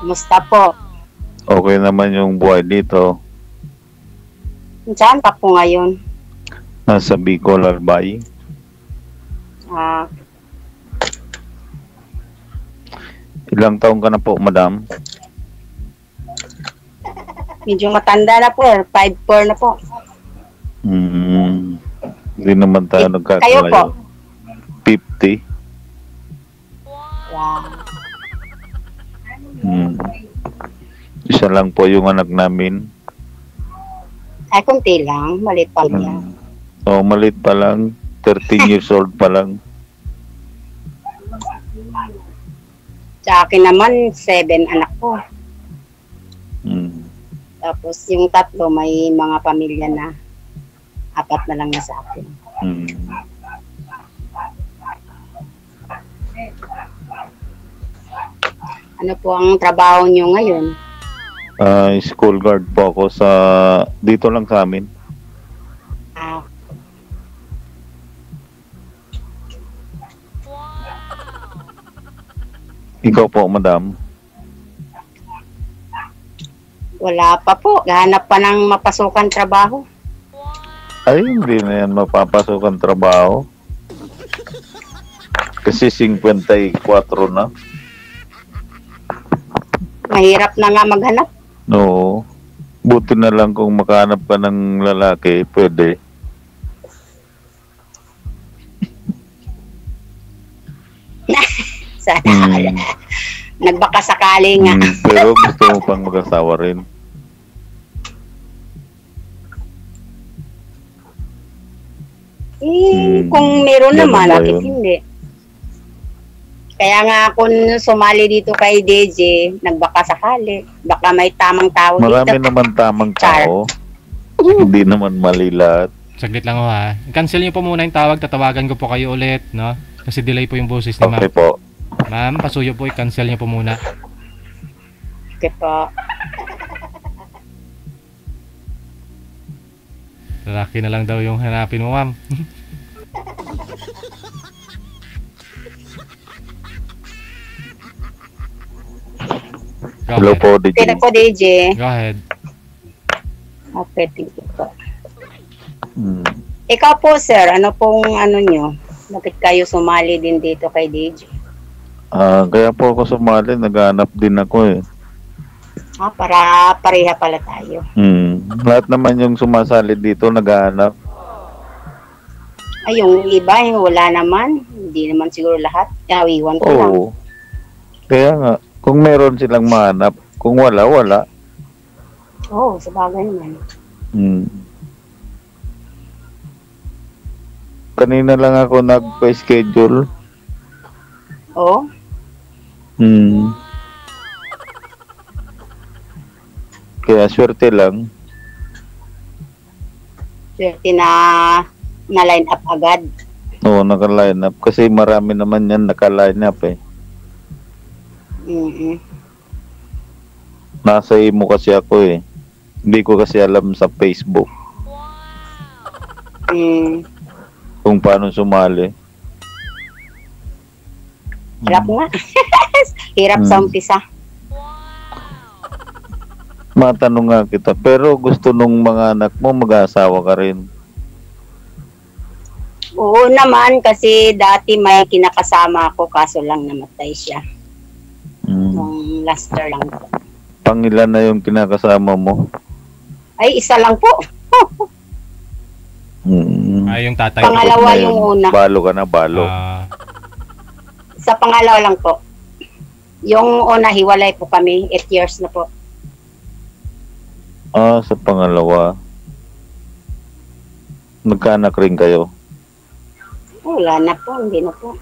Kumusta po? Okay naman yung buhay dito. Saan ka po ngayon? Nasa Bicol, Albay. Ah, Ilang taong ka na po, madam? medyo matanda na po. 5'4 na po. Hmm. Hindi naman tayo Eh, nagkakalayo. kayo po? 50. Wow. Hmm. Isa lang po yung anak namin. Ay, kunti lang. Malit pa niya. Hmm. Oh, malit pa lang. 13 years old pa lang. Sa akin naman, 7 anak ko. Hmm. Tapos yung tatlo, may mga pamilya na. Apat na lang na sa akin. Hmm. Ano po ang trabaho nyo ngayon? Ah, school guard po ako sa dito lang sa amin. Ah, Ikaw po, madam. wala pa po. Gahanap pa ng mapasukan trabaho. Ay, hindi na yan mapapasok ang trabaho. Kasi 54 na. Mahirap na nga maghanap. No. Buti na lang kung makahanap ka ng lalaki, pwede. Sana. Hmm. Nagbaka sakali nga. Hmm, pero gusto mo pang mag-asawa rin. Eh, Hmm. kung meron naman, ba bakit hindi? Kaya nga kung sumali dito kay DJ, nagbaka sakali. Baka may tamang tao Marami dito. naman tamang tao. Hindi naman mali lahat. Saglit lang ho ha. Cancel niyo po muna yung tawag, tatawagan ko po kayo ulit, no? Kasi delay po yung boses ni Okay ma'am. po. Ma'am, pasuyo po, i-cancel niyo po muna. Okay po. Lalaki na lang daw yung hanapin mo, ma'am. Go Hello ahead. po, DJ. po, DJ. Go ahead. Okay, thank you po. Hmm. Ikaw po, sir, ano pong ano nyo? Bakit kayo sumali din dito kay DJ? Ah, kaya po ako sumali, naghanap din ako eh. Ah, para pareha pala tayo. Hmm. Lahat naman yung sumasali dito, naghahanap. Ay, yung iba, yung wala naman. Hindi naman siguro lahat. Yawiwan ko lang. Oo. Kaya nga, kung meron silang mahanap, kung wala, wala. Oo, oh, sa bagay naman. Hmm. Kanina lang ako nagpa-schedule. Oo. Hmm. Kaya swerte lang. Swerte na na line up agad. Oo, naka-line up. Kasi marami naman yan naka-line up eh. Mm Nasa imo kasi ako eh. Hindi ko kasi alam sa Facebook Mm. kung paano sumali. Hirap nga. Hirap sa Mm. umpisa. Matanong nga kita, pero gusto nung mga anak mo mag-asawa ka rin. Oo naman, kasi dati may kinakasama ako, kaso lang namatay siya. Hmm. Nung last year lang po. Pangilan na yung kinakasama mo? Ay, isa lang po. Hmm. Ay, yung tatay. Pangalawa Ngayon, yung una. Balo ka na, balo. Ah, Sa pangalawa lang po. Yung una, hiwalay po kami. 8 years na po. Ah, sa pangalawa. Magkaanak rin kayo? Wala na po, hindi na po.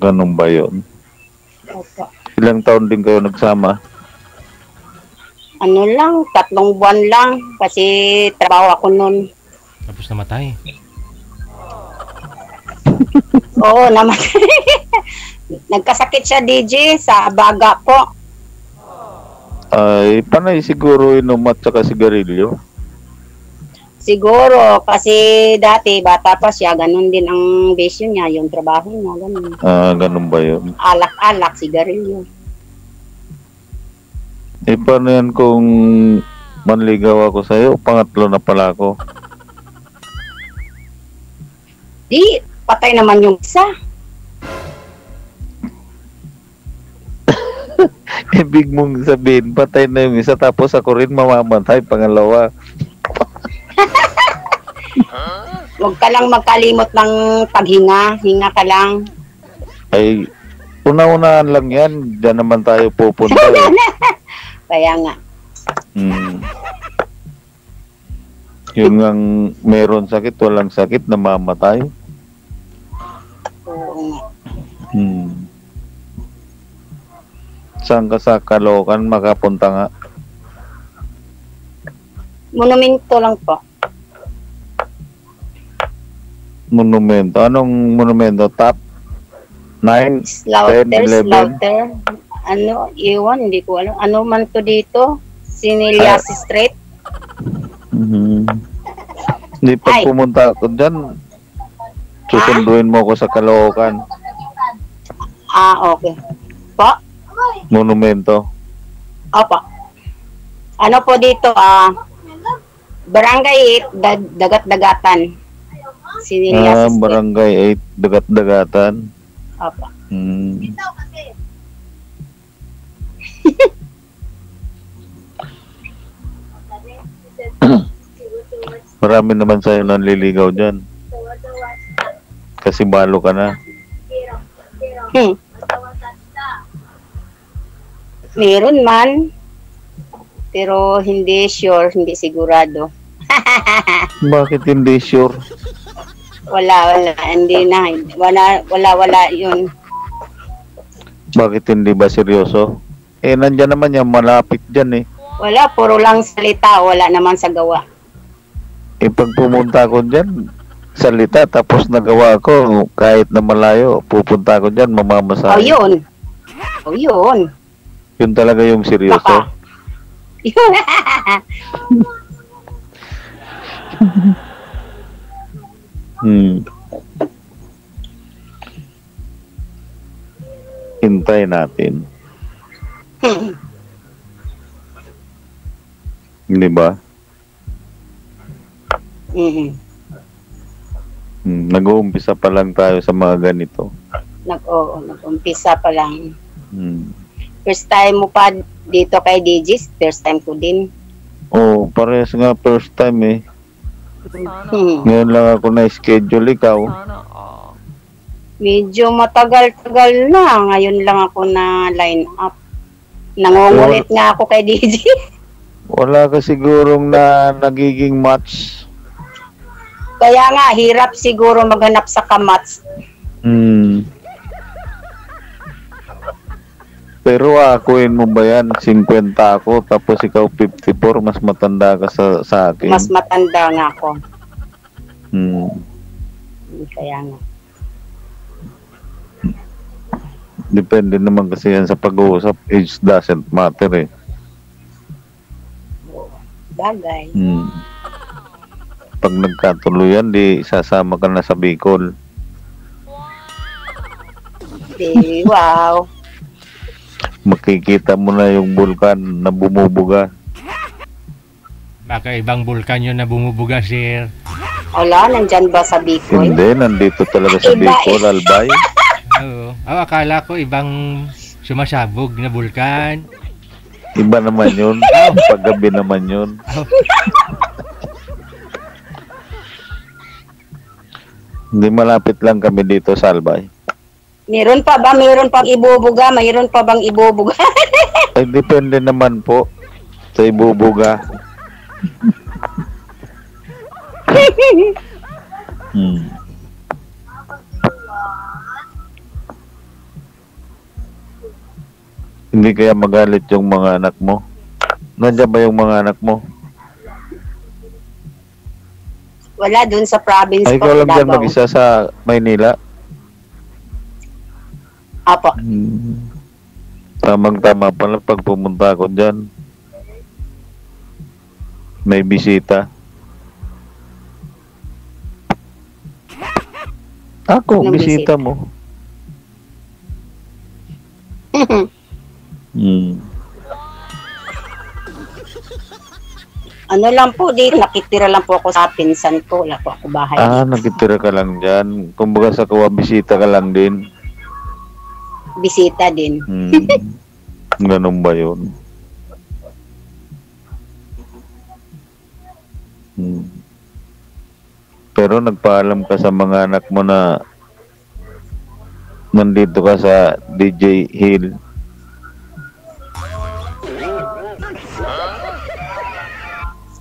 Ganun ba yun? Opo. Ilang taon din kayo nagsama? Ano lang, tatlong buwan lang. Kasi trabaho ako nun. tapos namatay. Oo, namatay. Nagkasakit siya, DJ, sa baga po. Ay, panay siguro inom at saka sigarilyo. Siguro, kasi dati, bata pa siya, ganun din ang besyo niya, yung trabaho niya, ganun. Ah, ganun ba yun? Alak-alak, sigarilyo. Eh, paano yan kung manligaw ako sa'yo? Pangatlo na pala ako. Di, patay naman yung isa. Ibig mong sabihin, patay na yung isa, tapos ako rin mamamatay, pangalawa. Huwag ka lang magkalimot ng paghinga. Hinga ka lang. Ay, una-unahan lang yan. Diyan naman tayo pupunta. eh. Kaya nga. Hmm. Yun ngang meron sakit, walang sakit, namamatay. Oo nga. Hmm. Saan ka sa Caloocan makapunta nga? Monumento lang po. Monumento. Anong monumento? Top? 9? Slaughter, 10, 11. slaughter. Ano, iwan, hindi ko alam. Ano man to dito? Sinilias Ah. Street? Mhm. Hindi pag Ay. pumunta ako dyan, susunduin mo ako sa Caloocan. Ah, okay. Po? Monumento. Opo. Ano po dito, ah, Barangay 8, dag- Dagat-Dagatan. Sinilias Ah, Street. barangay 8, dagat-dagatan. Opo. Hmm. Marami naman sa'yo nanliligaw dyan. Kasi balo ka na. Hmm. Meron man. Pero hindi sure, hindi sigurado. Bakit hindi sure? Wala, wala, hindi na. Wala, wala, wala yun. Bakit hindi ba seryoso? Eh, nandyan naman yan, malapit dyan eh. Wala, puro lang salita, wala naman sa gawa. Eh, pag pumunta ako dyan, salita, tapos nagawa ko, kahit na malayo, pupunta ako dyan, mamamasahe. yun. O yun. Yun talaga yung seryoso. Baka. Yun. Hmm. Hintay natin. Hmm. Hindi ba? Mhm. Hmm. Nag-uumpisa pa lang tayo sa mga ganito. Nag, oo, nag-umpisa pa lang. Hmm. First time mo pa dito kay Digis, first time ko din. Oh, parehas nga first time eh. Hmm. Ngayon lang ako na-schedule ikaw. Medyo matagal-tagal na. Ngayon lang ako na line up. Nangungulit nga ako kay DJ. Wala ka sigurong na nagiging match. Kaya nga, hirap siguro maghanap sa kamats. Hmm. Pero akuin mo ba yan? 50 ako, tapos ikaw 54, mas matanda ka sa, sa akin. Mas matanda nga ako. Hmm. Kaya nga. Depende naman kasi yan sa pag-uusap. Age doesn't matter eh. Bagay. Hmm. Pag nagkatuluyan, di sasama ka na sa Bicol. Di, wow. Makikita mo na yung bulkan na bumubuga. Baka ibang bulkan yun na bumubuga, sir. Wala, nandyan ba sa Bicol? Hindi, nandito talaga sa Iba eh. Bicol, Albay. Oo. Oh, akala ko ibang sumasabog na bulkan. Iba naman yun. Paggabi naman yun. Hindi malapit lang kami dito sa Albay. Meron pa ba? Meron pang ibubuga? Mayroon pa bang ibubuga? Ay, depende naman po sa ibubuga. Hmm. Hindi kaya magalit yung mga anak mo? Nandiyan ba yung mga anak mo? Wala, dun sa province Ay, ko. ikaw lang dyan mag-isa sa Maynila? Apo. Hmm. Ah, Tamang-tama pala pag pumunta ako dyan. May bisita. Ako, Anong bisita, bisita mo. hmm. Ano lang po, di nakitira lang po ako sa pinsan ko. Wala po ako bahay. Ah, nakitira ka lang dyan. Kumbaga sa kawa, bisita ka lang din. Bisita din. Hmm. Ganun ba yun? Hmm. Pero nagpaalam ka sa mga anak mo na nandito ka sa DJ Hill.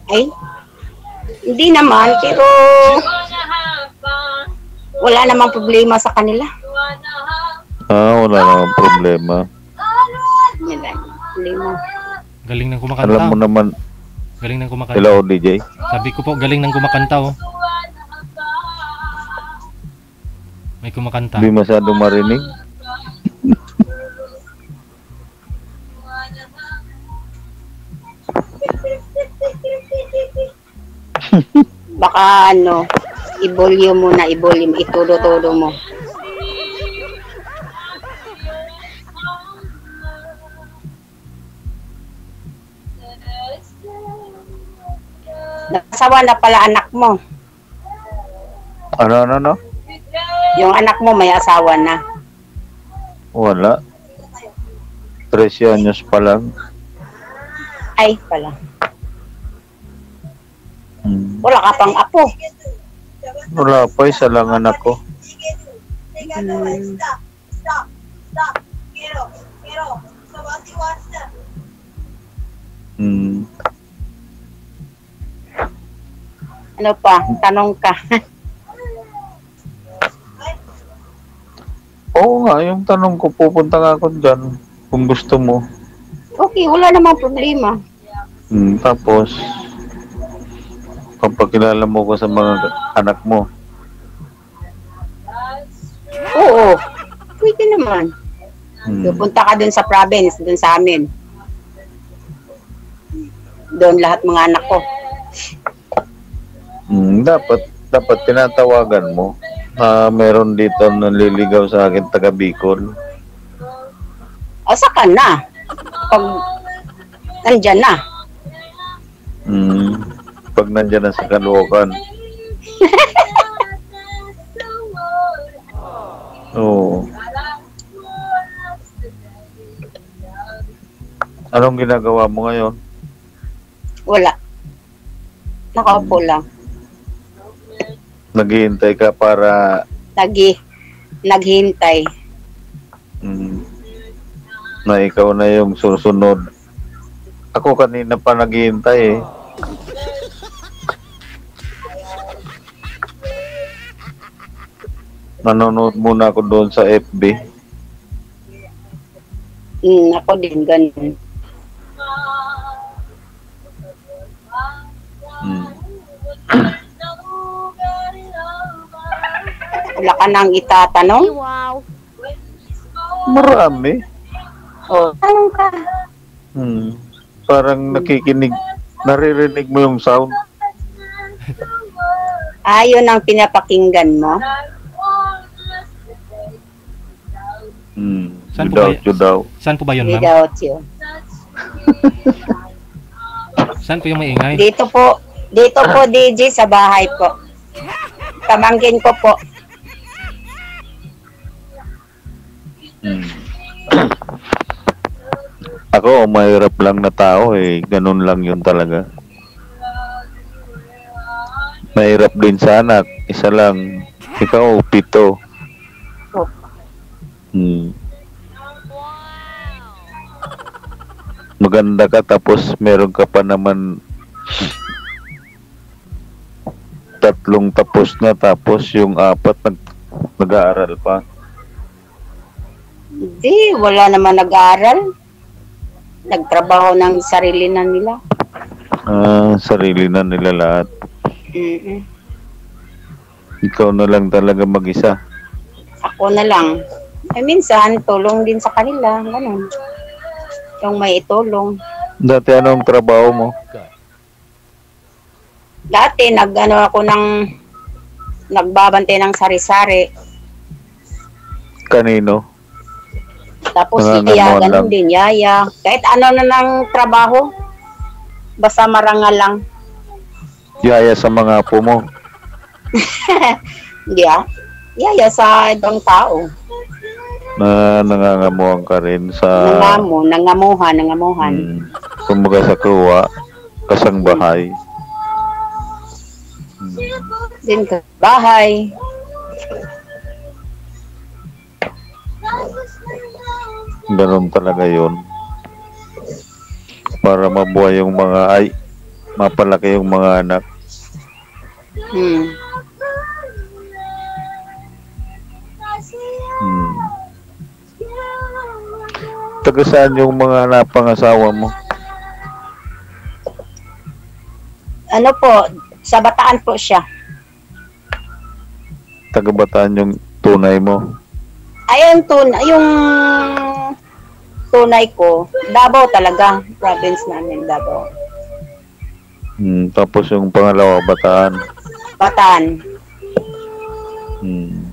Ay, hindi naman, pero wala namang problema sa kanila. Ah, wala namang problema. Wala problema. Galing ng kumakanta. Alam mo naman, Galing ng kumakanta. hello DJ. Sabi ko po, galing ng kumakanta oh. May kumakanta. Hindi masyado marinig. Baka ano, ibolyo mo na, ibolyo mo, itudo-todo mo. Nakasawa na pala anak mo. Ano, ano, ano? Yung anak mo may asawa na. Wala. 13 anyos pa lang. Ay, pala. Hmm. Wala ka pang apo. Wala pa, isa lang anak ko. Hmm. Hmm. Ano pa? Tanong ka. Oo nga, yung tanong ko, pupunta nga ako dyan. Kung gusto mo. okay, wala namang problema. Hmm, tapos, kapag mo ko sa mga anak mo, Oo. Pwede naman. Hmm, Pupunta ka dun sa province, dun sa amin. Doon lahat mga anak ko. hmm, dapat, dapat tinatawagan mo na meron dito nanliligaw sa akin taga Bicol. O saka na. Pag nandyan na. Hmm, pag nandyan na sa Caloocan. Oo. Anong ginagawa mo ngayon? Wala. Nakaupo lang. Naghihintay ka para Nagi, naghintay. mm, na ikaw na yung susunod. Ako kanina pa naghihintay eh. Nanonood muna ako doon sa FB. Mm, ako din, ganun. Wala ka nang itatanong? Marami. O, tanong ka. Hmm. Parang nakikinig, naririnig mo yung sound. Ayun ang pinapakinggan mo. Hmm. Saan po ba Without you daw. Saan po ba yun, ma'am? Without you. Saan po yung maingay? Dito po, dito po DJ sa bahay po. Pamangkin ko po. Hmm. Ako, mahirap lang na tao eh. Ganun lang yun talaga. Mahirap din sa anak. Isa lang. Ikaw, pito. Oh. Hmm. Maganda ka tapos meron ka pa naman tatlong tapos na tapos yung apat nag, nag-aaral pa. Hindi, wala naman nag-aaral. Nagtrabaho ng sarili na nila. Ah, sarili na nila lahat. Mm-mm. Ikaw na lang talaga mag-isa. Ako na lang. Eh, minsan, tulong din sa kanila. Ganun. Yung may itulong. Dati anong trabaho mo? Dati, nag, ano ako ng, nagbabante ng sari-sari. Kanino? Tapos si Yaya, ganun din, Yaya. Kahit ano na ng trabaho, basta marangal lang. Yaya sa mga apo mo. Hindi ah. Yaya sa ibang tao. Na nangangamuhan ka rin sa... Nangamo, nangamuhan, nangamuhan. Hmm, kumbaga sa kruwa, kasang bahay. Hmm. Din ka bahay. Ganun talaga yon Para mabuhay yung mga ay, mapalaki yung mga anak. Hmm. Hmm. Taga saan yung mga napangasawa mo? Ano po, sa bataan po siya. Taga Bataan yung tunay mo? Ayun, tun yung tunay ko, Davao talaga. Province namin, Davao. Hmm, tapos yung pangalawa, Bataan. Bataan. Hmm.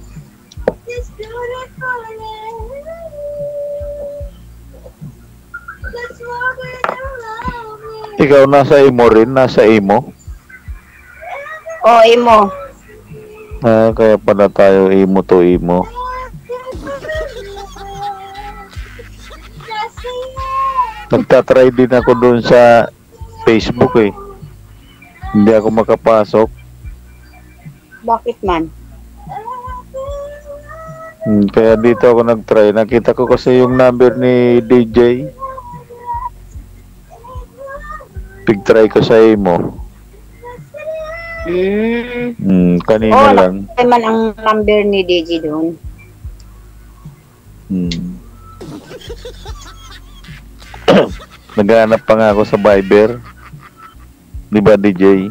Ikaw nasa imo rin, nasa imo. O, imo. Ah, kaya pala tayo imo to imo. Nagtatry din ako doon sa Facebook eh. Hindi ako makapasok. Bakit man? Hmm, kaya dito ako nag-try. Nakita ko kasi yung number ni DJ. Pig-try ko sa imo. Hmm. Hmm, kanina Oo, lang. nakita man ang number ni DJ doon. Hmm. Naghahanap pa nga ako sa Viber. Di ba, DJ?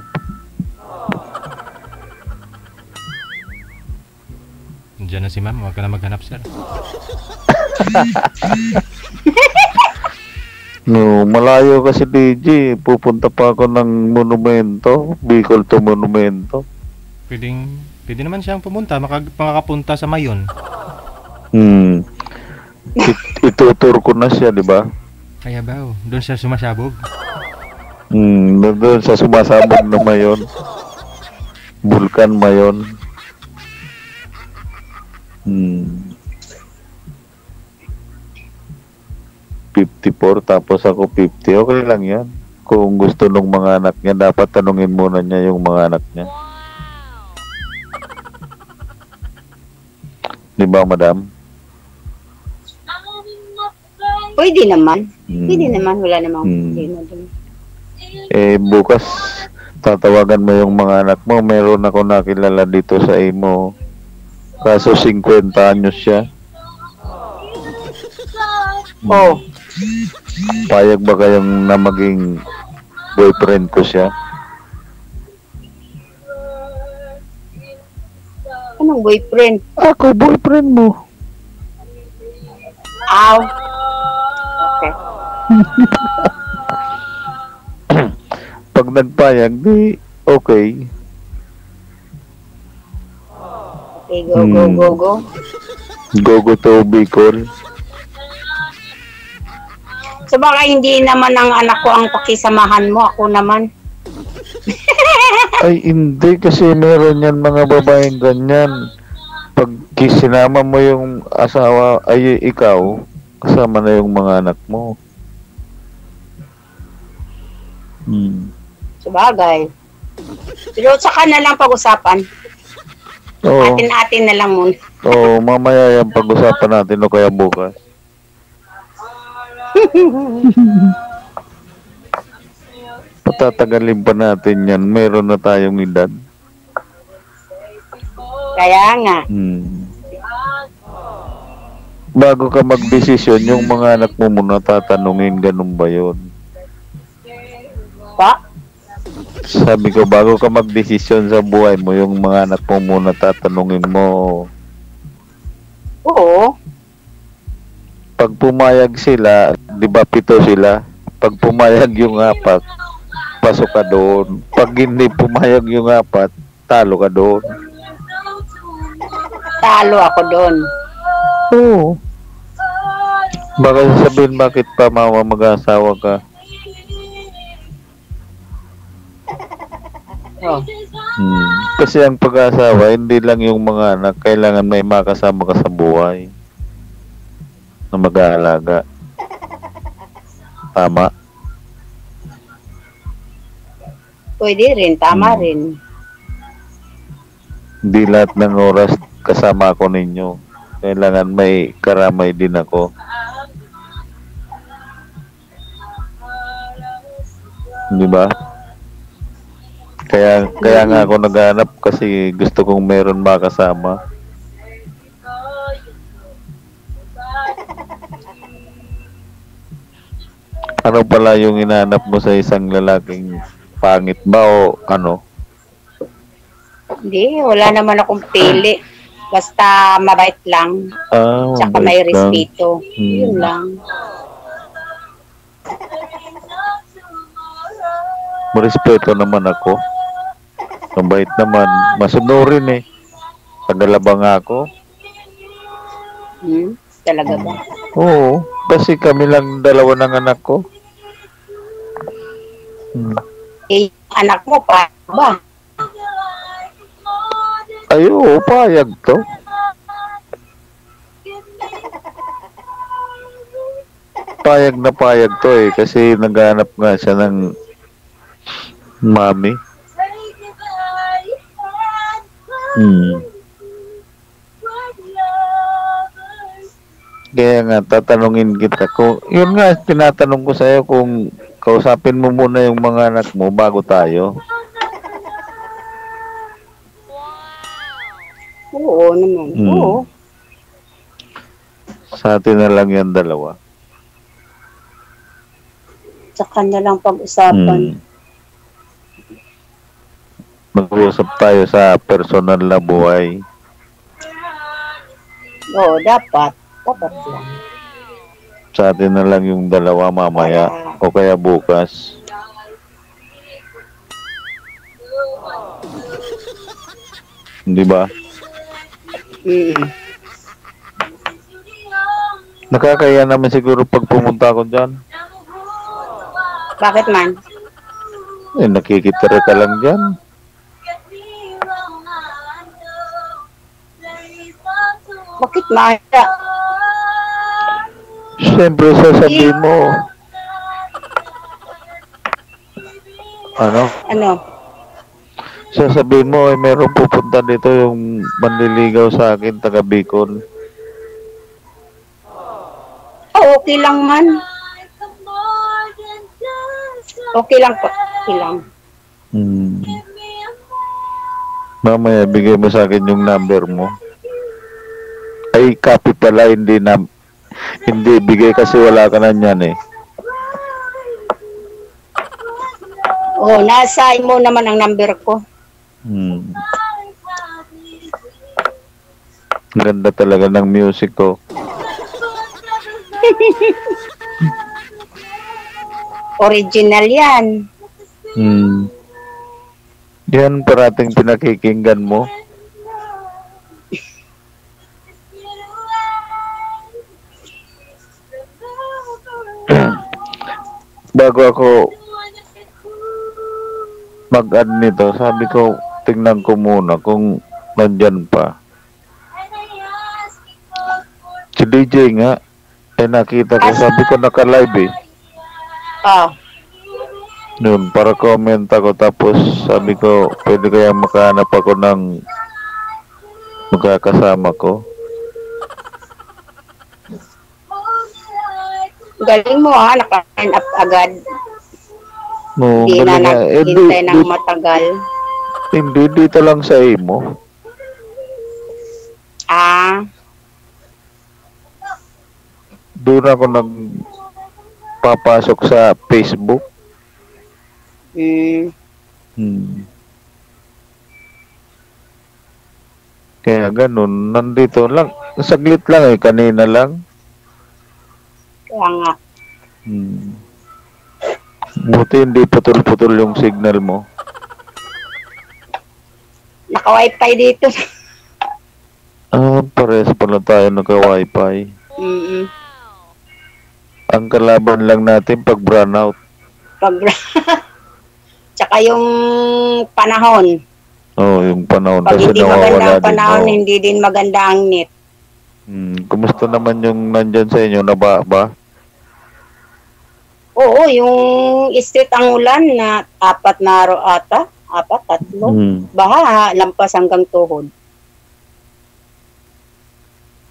Diyan na si ma'am, huwag ka na maghanap sir. No, malayo kasi DJ. Pupunta pa ako ng monumento. Bicol to monumento. Pwedeng, pwede naman siyang pumunta, makag, makakapunta sa Mayon. Hmm. It- itutur ko na siya, di ba? Kaya ba, oh, doon siya sumasabog. Hmm, doon sa sumasabog na mayon. Bulkan mayon. Hmm. 54 tapos ako 50. Okay lang yan. Kung gusto ng mga anak niya, dapat tanungin muna niya yung mga anak niya. Di ba, madam? Pwede naman. Hmm. Pwede naman. Wala namang Hmm. problema doon. Eh, bukas, tatawagan mo yung mga anak mo. Meron ako nakilala dito sa imo. Kaso 50 anyos siya. Oh, Payag ba kayong na maging boyfriend ko siya? anong boyfriend? Ako, boyfriend mo. Aw. Pag nagpayag, di okay. Okay, go, go, Hmm. go, go. Go go to Bicol. So baka hindi naman ang anak ko ang pakisamahan mo. Ako naman. Ay, hindi kasi meron yan mga babaeng ganyan. Pag sinama mo yung asawa, ay ikaw, kasama na yung mga anak mo. Hmm. So bagay. Pero saka na lang pag-usapan. Oo, Atin-atin na lang muna. oo, mamaya yan pag-usapan natin o kaya bukas. Patatagalin pa natin yan. Meron na tayong edad. Kaya nga. Hmm. Bago ka magdesisyon, yung mga anak mo muna tatanungin, ganun ba yun? Pa? Sabi ko, bago ka magdesisyon sa buhay mo, yung mga anak mo muna tatanungin mo. Oo. Pag pumayag sila, di ba pito sila? Pag pumayag yung apat, pasok ka doon. Pag hindi pumayag yung apat, talo ka doon. Talo ako doon. Oo. Baka sasabihin bakit pa mama mag-asawa ka? Oh. Hmm. Kasi ang pag-asawa, hindi lang yung mga anak, kailangan may makasama ka sa buhay na mag-aalaga. Tama? Pwede rin, tama Hmm. rin. Hindi lahat ng oras kasama ako ninyo. Kailangan may karamay din ako. Di ba? Kaya kaya nga ako naghanap kasi gusto kong meron makasama. Ano pala yung inanap mo sa isang lalaking pangit ba o ano? Hindi, wala naman akong pili. Basta mabait lang. Ah, Tsaka mabait may lang. respeto. Hmm. Yun lang. Marespeto naman ako. Mabait naman. Masunurin eh. Tagalaba nga ako. Hmm? Talaga ba? Oo. Kasi kami lang dalawa ng anak ko. Hmm. Eh, anak mo pa ba? Ay, oo, payag to. Payag na payag to eh. Kasi naghanap nga siya ng mami. Hmm. Kaya nga, tatanungin kita kung, yun nga, tinatanong ko sa'yo kung kausapin mo muna yung mga anak mo bago tayo. Oo naman. Hmm. Oo. Sa atin na lang yan dalawa. Tsaka na lang pag-usapan. Hmm. Mag-uusap tayo sa personal na buhay. Oo, dapat. Dapat lang. Sa atin na lang yung dalawa mamaya o kaya bukas. Di ba? Mm. Nakakaya naman siguro pag pumunta ako dyan. Bakit man? Eh, nakikitira ka lang dyan. Bakit maaga? Siyempre, sasabihin mo. Ano? Ano? Sasabihin mo, eh, meron pupunta dito yung manliligaw sa akin, taga Bicol. Oh, okay lang man. Okay lang po. Okay lang. Hmm. Mamaya, bigay mo sa akin yung number mo. Ay, copy pala, hindi na, hindi bigay kasi wala ka na niyan eh. Oh, nasa mo naman ang number ko. Hmm. Ganda talaga ng music ko. Original yan. Hmm. Yan parating pinakikinggan mo. Bago ako mag-add nito, sabi ko, tingnan ko muna kung nandyan pa. Si DJ nga, eh nakita ko, sabi ko naka-live eh. Oh, Noon, para comment ako tapos sabi ko, pwede kaya makahanap ako ng magkakasama ko. Galing mo ha. Naka-sign up agad. No, Hindi na nga. Eh, naghintay ng matagal. hindi, dito lang sa imo. Ah, Doon ako nagpapasok sa Facebook. mm, Hmm. Kaya ganun, nandito lang. Saglit lang eh, kanina lang. Kaya nga. Hmm. Buti hindi putol-putol yung signal mo. Naka-wifi dito. Ah, pares pala tayo nagka-wifi. Mm-mm. Ang kalaban lang natin pag brownout. Pag Tsaka yung panahon. Oh, yung panahon Pag kasi hindi maganda ang din. panahon, oh. hindi din maganda ang net. Hmm, kumusta naman yung nandyan sa inyo? Naba ba? Oo, yung street ang ulan na apat na araw ata. Apat, tatlo. Hmm, Baha, lampas hanggang tuhod.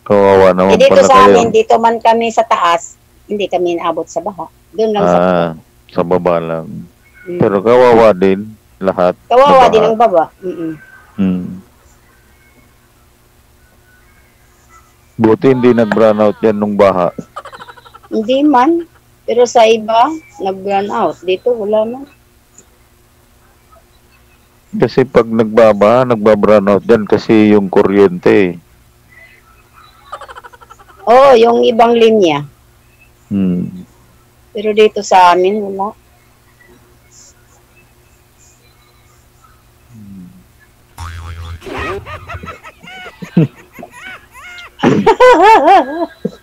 kawawa naman Eh dito pala sa kayo. amin, dito man kami sa taas, hindi kami naabot sa baha. Doon lang sa Ah, sa baba lang. Mm. Pero kawawa din lahat. Kawawa Baba. din ang baba. Mm-mm. Hmm. Buti hindi nag-brownout yan nung baha. Hindi man. Pero sa iba, nag-run out. Dito, wala man. Kasi pag nagbaba, nagba-brownout yan kasi yung kuryente. Oo, oh, yung ibang linya. Hmm. Pero dito sa amin, wala.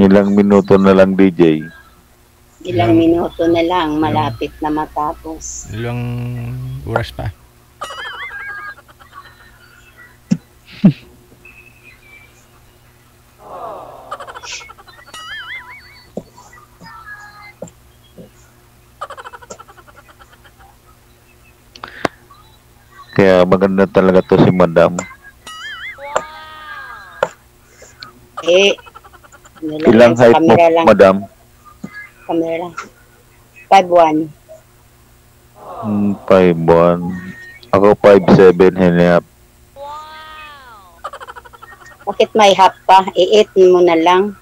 Ilang minuto na lang DJ. Ilang minuto na lang, malapit na matapos. Ilang oras pa. Kaya maganda talaga to si Madam. Eh, nilagay Ilang sa height mo, camera lang. Madam? Camera lang. 5'1". Hmm, 5'1". Ako 5'7", hinihap. Bakit may half pa? I-eat mo na lang.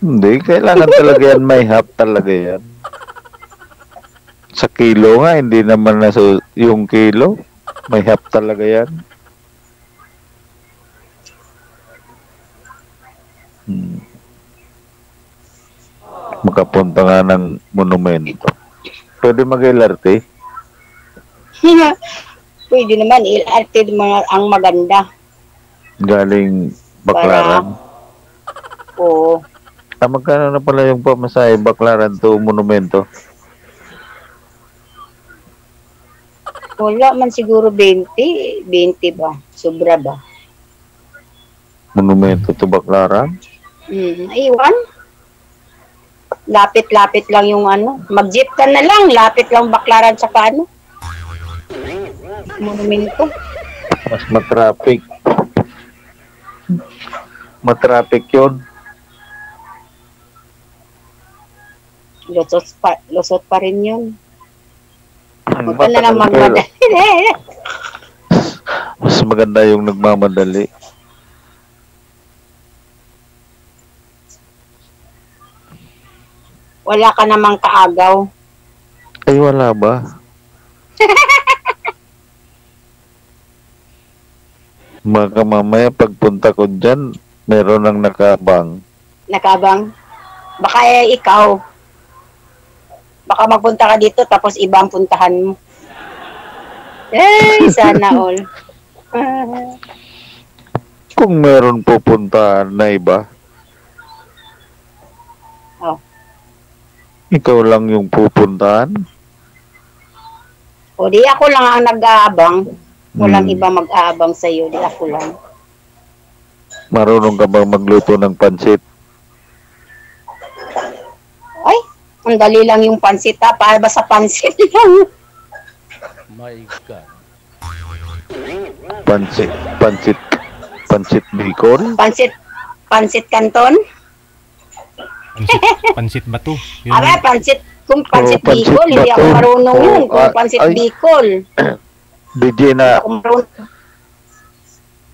Hindi, kailangan talaga yan. May half talaga yan. Sa kilo nga, hindi naman na so, yung kilo. May half talaga yan. Hmm. Makapunta nga ng monumento. Pwede mag-LRT? Pwede naman, il-artid mga ang maganda. Galing Baklaran. Oo. Ah, magkano na pala yung pamasahe Baklaran to monumento? Wala man siguro 20. 20 ba? Sobra ba? Monumento to Baklaran? Hmm, iwan. Lapit-lapit lang yung ano. Mag-jeep ka na lang. Lapit lang baklaran sa ano. Monumento. Mas matraffic. Matraffic yun. Lusot pa, lusot pa rin yun. Huwag ka na lang magmadali. Mas maganda yung nagmamadali. Wala ka namang kaagaw. Ay, wala ba? Baka mamaya pagpunta ko dyan, meron nang nakabang. Nakabang. Baka eh, ikaw. Baka magpunta ka dito tapos ibang puntahan mo. Eh, sana all. Kung meron pupuntahan na iba, ikaw lang yung pupuntahan. o di ako lang ang nag-aabang. Walang Hmm. iba mag-aabang sa iyo, di ako lang. Marunong ka bang magluto ng pansit? Ay, ang dali lang yung pansit ha. Para ba sa pansit lang? My God. Pansit, pansit, pansit Bicol? Pansit, pansit kanton? Pansit, pansit ba to? Yun, Aba, pansit, kung pansit Oh, pansit Bicol, hindi ako marunong yun. Oh, Kung ah, pansit ay. Bicol, DJ na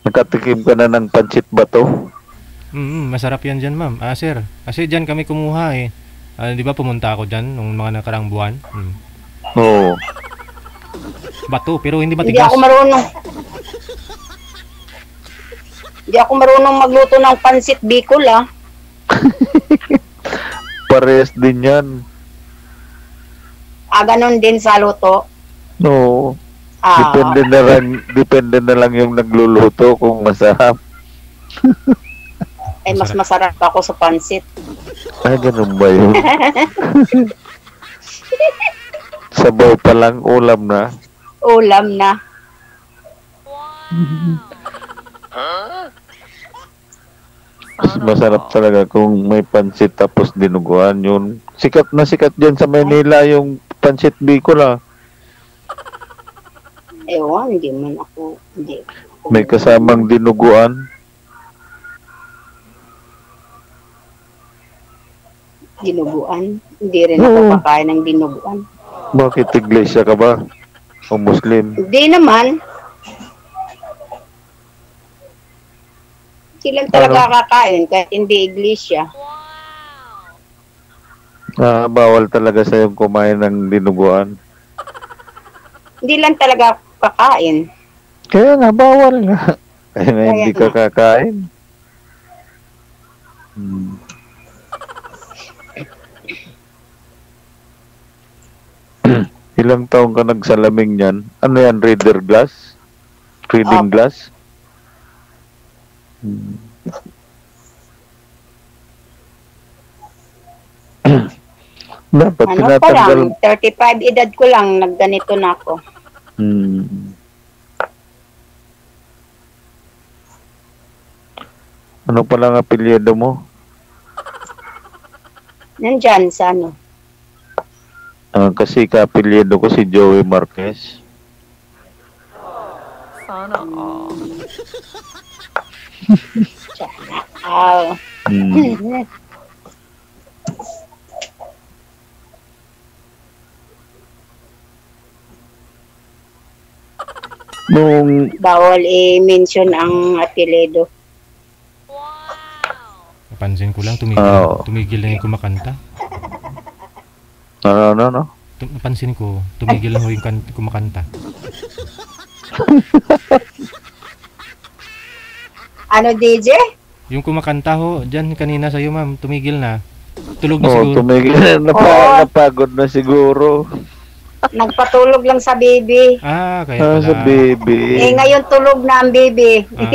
nakatikim ka na ng pansit bato? Mm, masarap yan dyan, ma'am. Ah, sir. Kasi dyan kami kumuha eh. Ah, di ba pumunta ako dyan nung mga nakarang buwan? Mm. Oo. Bato, pero hindi Hindi matigas. ako marunong. Hindi ako marunong magluto ng pansit Bicol ah. Parehas din yan. Ah, ganun din sa luto. Oo. Ah, Depende na lang, depende na lang yung nagluluto kung masarap. ay mas masarap ako sa pansit. Ay, ganun ba yun? Sabaw pa lang, ulam na. Ulam na. Mas masarap talaga kung may pansit tapos dinuguan yun. Sikat na sikat dyan sa Manila yung pansit Bicol ah. Ewan, hindi man ako, hindi. ako- May kasamang dinuguan. Dinuguan. Hindi rin ako Oo. kakain ng dinuguan. Bakit iglesia ka ba? O Muslim? Hindi naman. Sila talaga kakain kahit hindi iglesia. Ah, bawal talaga sa kumain ng dinuguan. Hindi lang talaga kakain. Kaya nga, bawal nga. Kaya nga Kaya hindi ka kakain. Hmm. Ilang taong ka nagsalaming yan? Ano yan, reader glass? Reading Opo. glass? Hmm. Dapat Ano pa tinatanggal. lang, 35 edad ko lang, nagganito na ako. Hmm. Ano pala ang apelyido mo? Nandyan sa ano. Ah, kasi ka-apelyido ko si Joey Marquez. Sana all. Nung bawal i-mention ang apelido. Napansin ko lang, tumigil, Oo. tumigil na yung kumakanta. ano ano ano? Tum- napansin ko, tumigil ho yung kan- kumakanta. Ano, DJ? Yung kumakanta ho, dyan kanina sa'yo ma'am, tumigil na. Tulog na Oh, siguro. tumigil na napa, Oo. napagod na siguro. Nagpatulog lang sa baby. ah, kaya Ah, pala. sa baby. Eh, ngayon tulog na ang baby. Ah,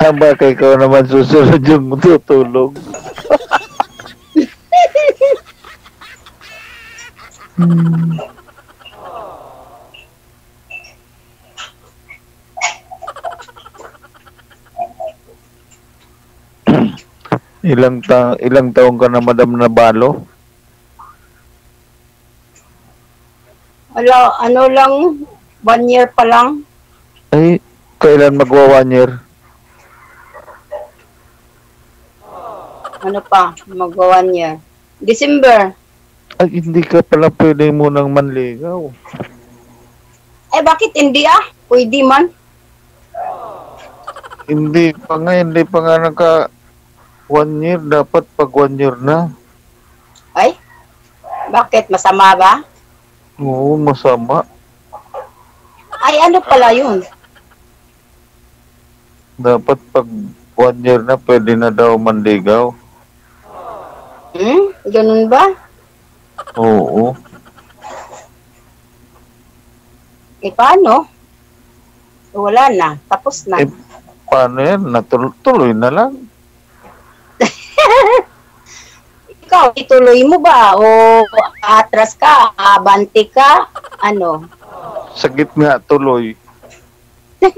Ah, baka ikaw naman susunod yung tutulog. ilang ta ilang taong ka na madam na balo? Wala, ano lang, one year pa lang. Ay, kailan magwa one year? Ano pa, magwa one year. December. Ay, hindi ka pala pwede munang manligaw. Eh, bakit hindi ah? Pwede man. Hindi pa nga, hindi pa nga naka one year. Dapat pag one year na. Ay, bakit? Masama ba? Oo, masama. Ay, ano pala yun? Dapat pag one year na, pwede na daw manligaw. Hmm? Ganun ba? Oo. Eh, paano? Wala na. Tapos na. Eh, paano yan? Natuloy na lang. Ikaw, ituloy mo ba? O atras ka? Abante ka? Ano? Sa gitna, tuloy.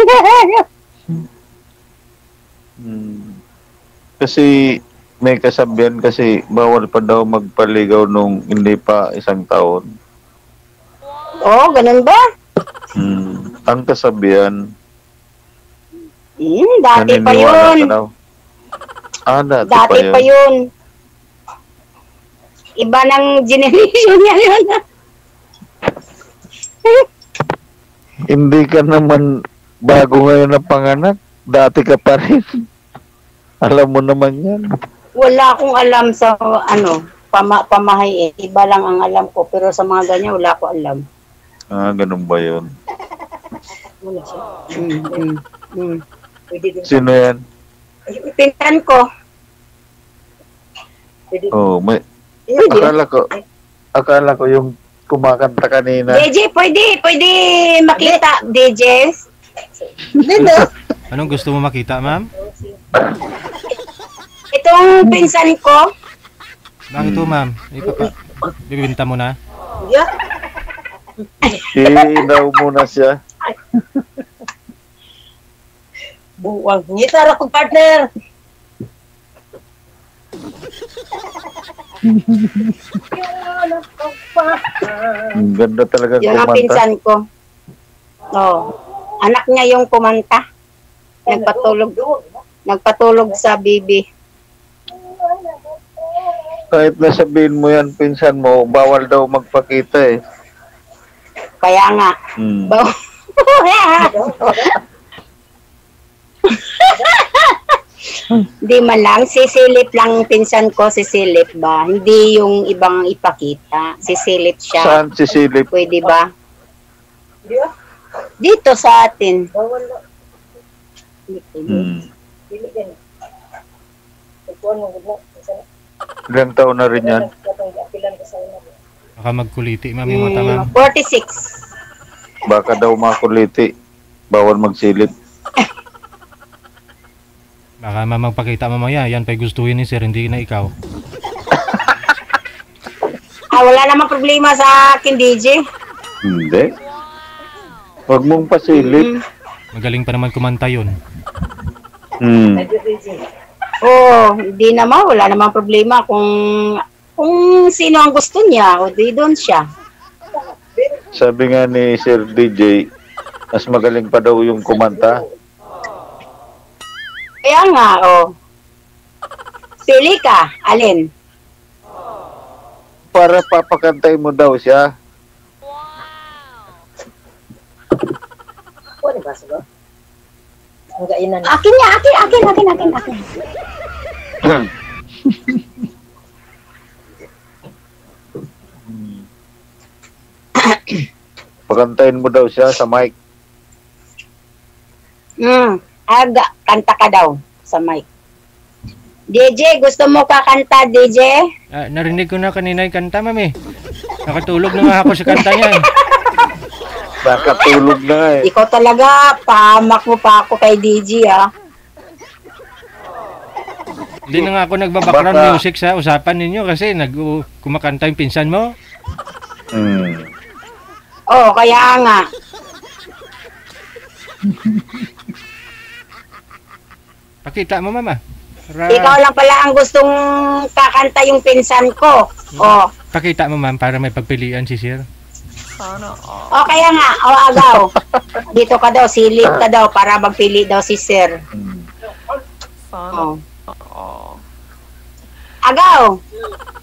Hmm. Kasi may kasabihan kasi bawal pa daw magpaligaw nung hindi pa isang taon. oh, ganun ba? Hmm. Ang kasabihan, Hmm, dati pa yun. ka daw. Ah, dati, Dati pa yun. pa yun. Iba ng generation niya yun. Hindi ka naman bago ngayon na panganak. Dati ka pa rin. Alam mo naman yan. wala akong alam sa ano, pama, pamahay eh. Iba lang ang alam ko. Pero sa mga ganyan, wala ko alam. Ah, ganun ba yun? Wala siya. Mm, mm, mm. Pwede din. Sino yan? Pintan ko. Oh, may, Pwede. akala ko, akala ko yung kumakanta kanina. DJ, pwede, pwede makita, DJ. Anong gusto mo makita, ma'am? Itong pinsan ko, Bakit to, ma'am? Ipapa... Bibinta mo na? Yeah. Ilaw muna siya. Buwang. Ngita ra ko partner. Ang ganda talaga yun ang kumanta. pinsan ko. Oh, anak niya yung kumanta. Nagpatulog, nagpatulog sa bibi. Kahit nasabihin mo yan, pinsan mo, bawal daw magpakita eh. Kaya nga, Hmm. Baw- Di man lang, sisilip lang pinsan ko, sisilip ba? Hindi yung ibang ipakita. Sisilip siya. Saan si Silip? Pwede ba? Di ba? Dito sa atin. Hmm. Ilang taon na rin yan? Baka magkuliti, ma'am, yung mata, ma'am. Hmm, 46. Baka daw makuliti. Bawal magsilip. Baka ma'am magpakita mamaya. Yan pa'y gustuhin ni sir, hindi na ikaw. Ah, wala namang problema sa akin, DJ. Hindi. Huwag mong pasilip. Magaling pa naman kumanta yun. Hmm. Oo, hindi naman. Wala namang problema kung kung sino ang gusto niya. O di doon siya. Sabi nga ni Sir DJ, mas magaling pa daw yung kumanta. Kaya nga, oh. Pili ka, alin? Para papakantay mo daw siya. Kuan ba sa Ang gainan. Akin niya, akin, akin, akin, akin, akin. Pakantayin mo daw siya sa mic. Hmm, aga, kanta ka daw sa mic. DJ, gusto mo kakanta, DJ? Ah, narinig ko na kanina yung kanta, ma'am eh. Nakatulog na nga ako sa kanta niya eh. Nakatulog na eh. Ikaw talaga, pahamak mo pa ako kay DJ, ah. Hindi na nga ako nagba-background Baka- music sa usapan ninyo kasi nag kumakanta yung pinsan mo. Hmm. Oo, kaya nga. Pakita mo, mama. Para, Ikaw lang pala ang gustong kakanta yung pinsan ko. Oh, pakita mo, ma'am, para may pagpilian si sir. oh kaya nga, oh agaw. Dito ka daw, silip ka daw para magpili daw si sir. Hmm. Oh. Agaw.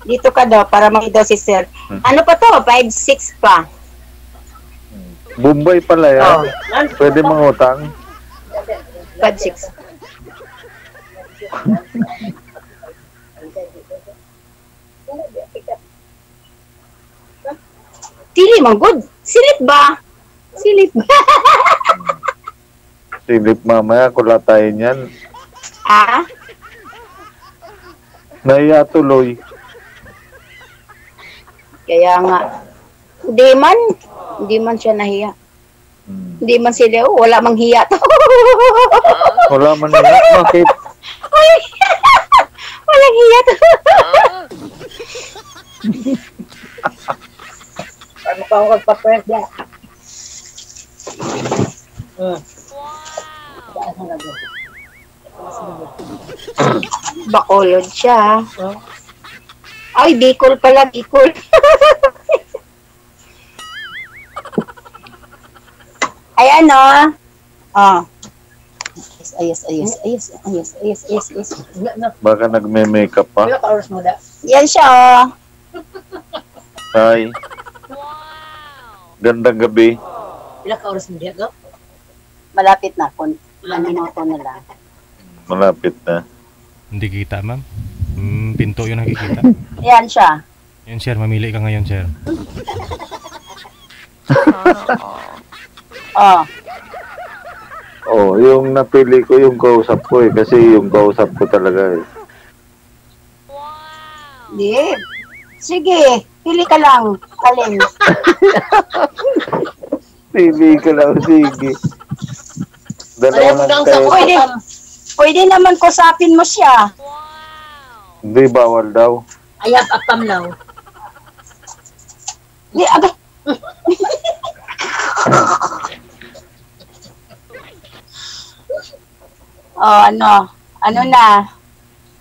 Dito ka daw para makita daw si sir. Ano pa to? 5-6 pa. Bombay pala yan. Oh, Pwede mangutang. 5-6. Dili man good. Silip ba? Silip ba? Silip mamaya, kulatayin yan. ah? Naiya tuloy. Kaya nga. Hindi man. Hindi man siya nahiya. Hmm. Hindi man sila, oh, wala mang hiya to. Wala man niya. Bakit? Ano pa ako yan? Hmm. Bacolod siya. Oh. Ay, Bicol pala, Bicol. Ay, ano? Oh. Ayos, ayos, ayos, ayos, ayos, ayos, ayos. Na. Baka nagme-makeup pa. Wala ka oras mo da. Yan siya, oh. Hi. Gandang gabi. Wala ka oras mo da. Malapit na po. Ilang minuto na lang. Malapit na. Hindi kita, ma'am. Hmm, pinto yun nakikita. Yan siya. Yan, sir. Mamili ka ngayon, sir. Oh. Oh, yung napili ko yung kausap ko eh. Kasi yung kausap ko talaga eh. Di. Sige, pili ka lang. Alin? Pili ka lang, sige. Dalawa lang lang sa kayo. Pwede. Pwede naman kusapin mo siya. Hindi, bawal daw. Ayap apam lang. Di, agay. oh, ano? Ano na?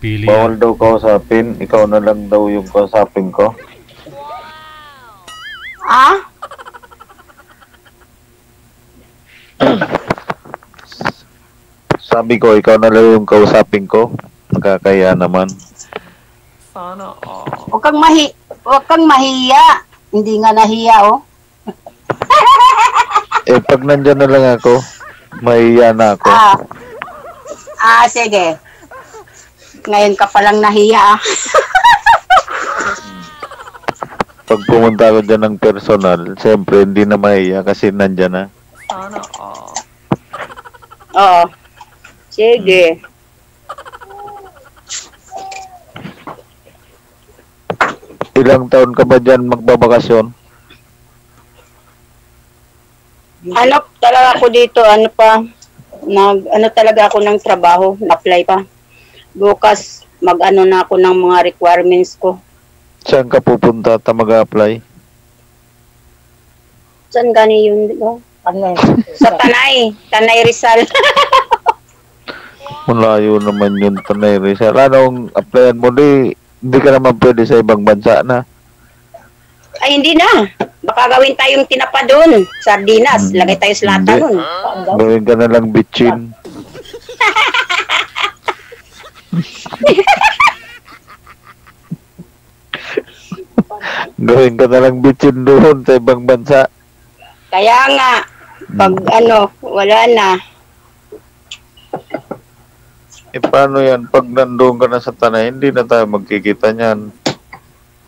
Pili. Bawal daw kausapin. Ikaw na lang daw yung kausapin ko. Ah? Sabi ko, ikaw na lang yung kausapin ko. Nakakaya naman. Huwag kang mahi... Huwag kang mahiya. Hindi nga nahiya, oh. Eh, pag nandyan na lang ako, mahiya na ako. Ah. Ah, sige. Ngayon ka palang nahiya, ah. Pag pumunta ako dyan ng personal, siyempre hindi na mahiya kasi nandyan na. Oo. Sige. Ilang taon ka ba dyan magbabakasyon? Ano talaga ako dito, ano pa, nag, ano talaga ako ng trabaho, na-apply pa. Bukas, mag-ano na ako ng mga requirements ko. Saan ka pupunta at mag-apply? Saan gani yun? Oh? Ano Sa Tanay, Tanay Rizal. Malayo naman yun, Tanay Rizal. Anong applyan mo? Di, hindi ka naman pwede sa ibang bansa na. Ay, hindi na. Baka gawin tayong tinapa doon. Sardinas, Hmm. lagay tayo sa lata Hindi. nun. Gawin ka na lang bitchin. Gawin ka na lang bitchin doon sa ibang bansa. Kaya nga, pag ano, wala na. Eh paano yan? Pag nandoon ka na sa tanay, hindi na tayo magkikita niyan.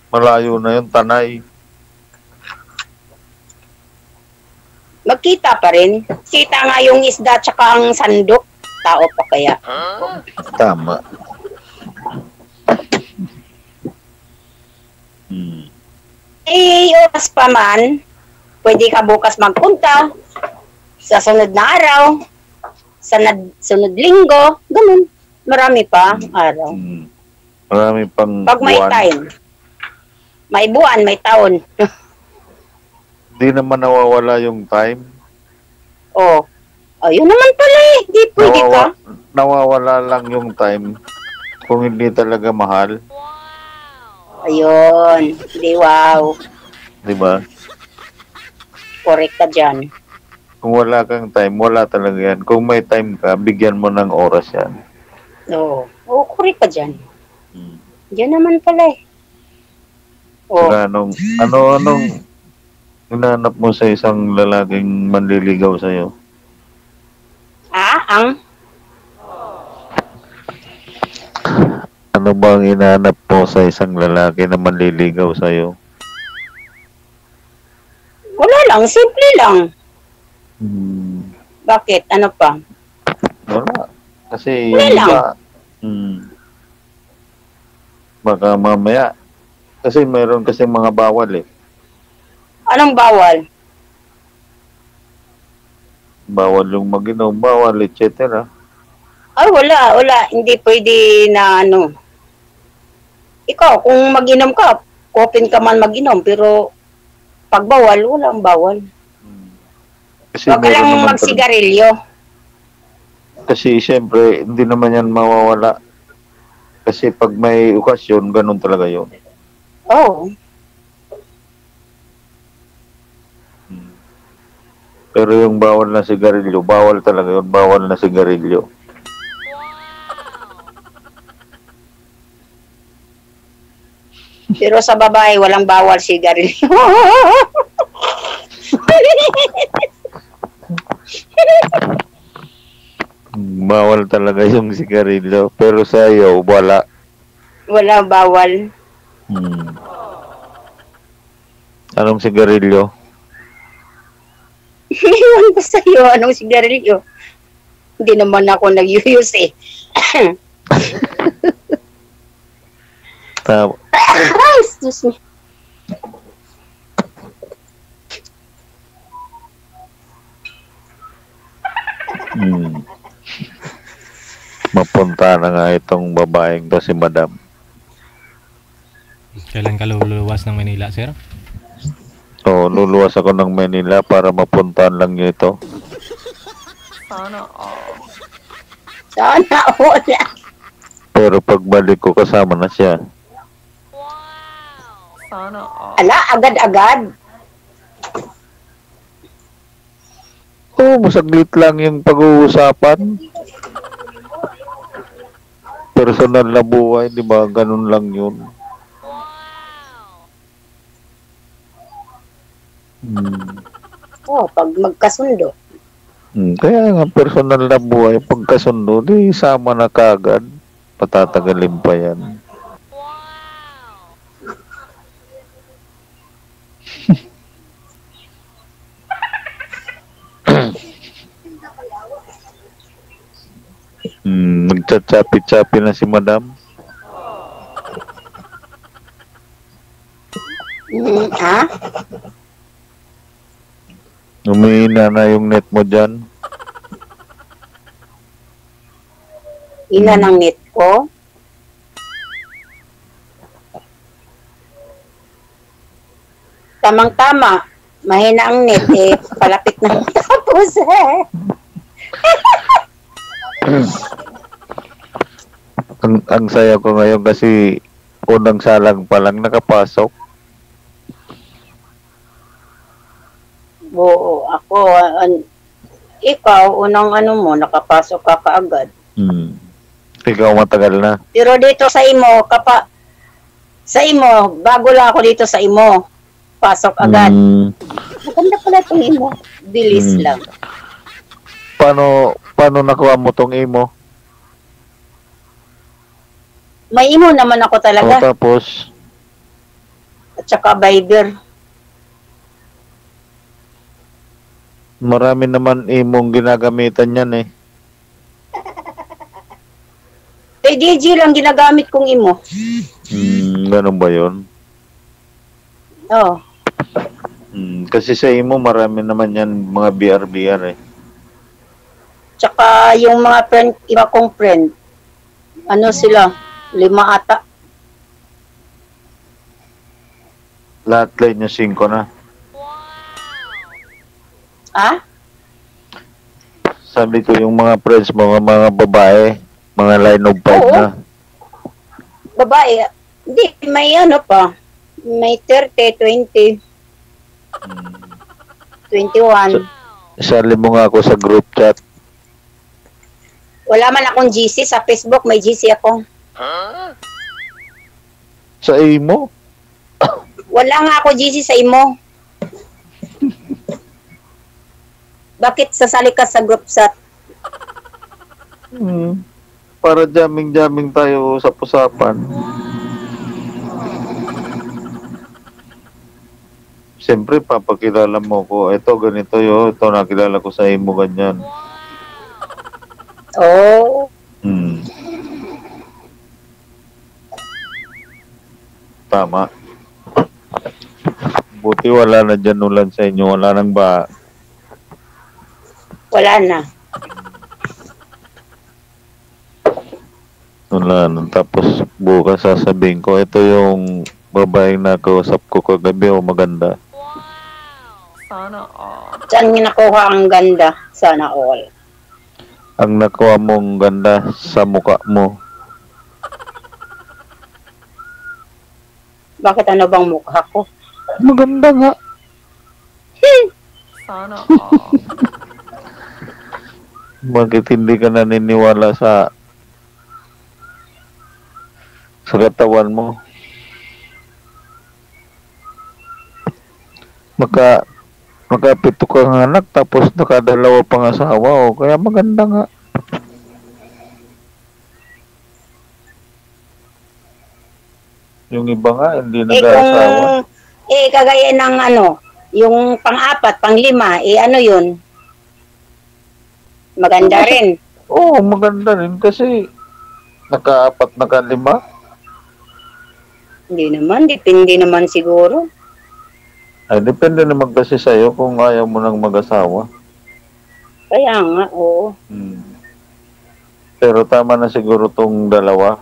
Malayo na yung tanay. Magkita pa rin. Kita nga yung isda tsaka ang sandok. Tao pa kaya. Tama. Hmm. Eh, oras pa man, pwede ka bukas magpunta sa sunod na araw, sa nad- sunod linggo, ganun. Marami pa araw. Hmm. Marami pang Pag may buwan. time. May buwan, may taon. Di naman nawawala yung time. oh. Ayun naman pala eh. Di pwede ka. Nawawa- nawawala lang yung time kung hindi talaga mahal. Ayun. Di wow. Di ba? Correct ka dyan. Kung wala kang time, wala talaga yan. Kung may time ka, bigyan mo ng oras yan. Oo. Oh. oh, correct ka dyan. Hmm. Diyan naman pala eh. Oh. Anong, ano, anong hinanap mo sa isang lalaking manliligaw sa'yo? Ah, ang Ano ba ang hinahanap mo sa isang lalaki na manliligaw sa'yo? wala lang, simple lang. Hmm. Bakit? Ano pa? Wala. Kasi Wala yung lang. iba, hmm, baka mamaya, kasi meron kasi mga bawal eh. Anong bawal? Bawal yung mag-inom, bawal, etc. Ay, wala, wala. Hindi pwede na ano. Ikaw, kung mag-inom ka, open ka man mag-inom, pero pag bawal, walang bawal. Kasi Huwag ka meron lang naman magsigarilyo. Kasi siyempre, hindi naman yan mawawala. Kasi pag may okasyon, ganun talaga yun. Oo. Pero yung bawal na sigarilyo, bawal talaga yun, bawal na sigarilyo. Pero sa babae, walang bawal sigarilyo. Bawal talaga yung sigarilyo. Pero sa iyo, wala. wala bawal. Hmm. Anong sigarilyo? Iwan ko sa'yo, anong sigarilyo? Hindi naman ako nag-use eh. Ta- Aray! excuse me. Hmm. Mapunta na nga itong babaeng to si Madam. Kailan ka luluwas ng Manila, sir? So, luluwas ako ng Manila para mapuntahan lang niya ito. Sana all. Sana wala. Pero pagbalik ko kasama na siya. Sana all. Ala, agad-agad. Oo, oh, masaglit lang yung pag-uusapan. Personal na buhay, di ba? Ganun lang yun. Hmm. Oh, pag magkasundo. Hmm, Kaya nga personal na buhay, pagkasundo, di sama na kagad. Patatagalin pa yan. Hmm, nagchat-chapi-chapi na si madam. Mm, ha? Umihina na yung net mo dyan. Ina ng net ko. Tamang-tama. Mahina ang net eh. Palapit na tapos eh. Ang, ang saya ko ngayon kasi unang salang pa lang nakapasok. Oo, ako, an, ikaw, unang ano mo, nakapasok ka kaagad. Hmm. Ikaw matagal na. Pero dito sa imo, kapa, sa imo, bago lang ako dito sa imo. Pasok agad. Hmm. Maganda pala itong imo. Bilis Mm. lang. Paano, paano nakuha mo tong imo? May imo naman ako O talaga. tapos, At saka Viber. Marami naman imong ginagamitan yan eh. Kay DJ lang ginagamit kong imo. Hmm, ganun ba yun? Oh. Hmm, kasi sa imo marami naman yan mga BR-BR eh. Tsaka yung mga friend, iba kong friend, ano sila, lima ata. Lahat line yung 5 na. Ha? Sabi ko yung mga friends mo, mga, mga babae, mga line of 5 Oo. na. Babae. Hindi, may ano pa. May 30, 20, Hmm. 21. Isali mo nga ako sa group chat. Wala man akong GC. Sa Facebook, may GC ako. Sa imo? Wala nga ako GC sa imo. Bakit sasali ka sa group chat? Hmm. Para jamming-jamming tayo sa usapan. Siyempre, papakilala mo ko. Ito, ganito yo. Ito, nakilala ko sa imo, ganyan. Oh, Hmm. Tama. Buti wala na dyan ulan sa inyo. Wala nang ba. Wala na. Wala na. Tapos bukas sasabihin ko, ito yung babaeng nakausap ko kagabi o maganda. Sana all. Saan nakuha ang ganda? Sana all. Ang nakuha mong ganda sa muka mo. Bakit ano bang mukha ko? Maganda nga. Sana all. Bakit hindi ka naniniwala sa sa katawan mo? Maka makapito kang anak tapos nakadalawa pang asawa o kaya maganda nga. Yung iba nga hindi Eh nag-aasawa. kung, eh kagaya ng ano, yung pang-apat, pang-lima, eh ano yun? Maganda rin. Oo, maganda rin kasi nakaapat na kalima. Hindi naman, depende naman siguro. Ay, depende naman kasi sa'yo kung ayaw mo nang mag-asawa. Kaya nga, oo. Hmm. Pero tama na siguro tong dalawa.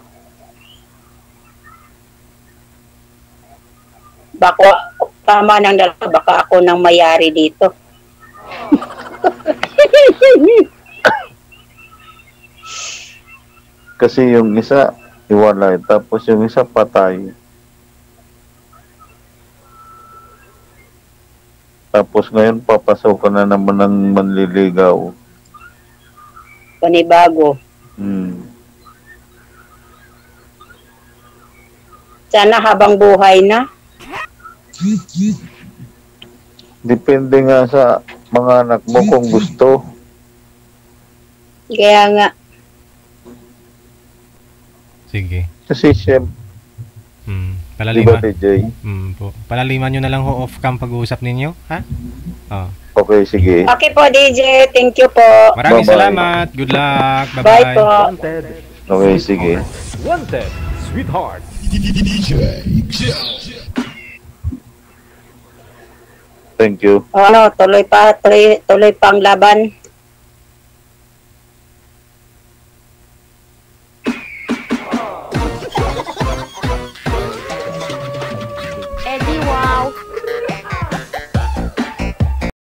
Baka, tama ng dalawa, baka ako nang mayari dito. Kasi yung isa, iwalay. Tapos yung isa, patay. Tapos ngayon, papasok ka na naman ng manliligaw. Panibago. Hmm. Sana habang buhay na. Depende nga sa mga anak mo kung gusto. Kaya nga, Sige. Kasi siyempre, Hmm. di ba Palaliman. DJ? Hmm, po. Palaliman nyo na lang ho off cam pag-uusap ninyo, ha? Oh. Okay, sige. okay po DJ, thank you po. Maraming Bye-bye. salamat. Good luck. Bye Bye-bye. po. Okay, sige. Wanted, sweetheart. Thank you. O, ano, tuloy pa, tuloy, tuloy pang laban.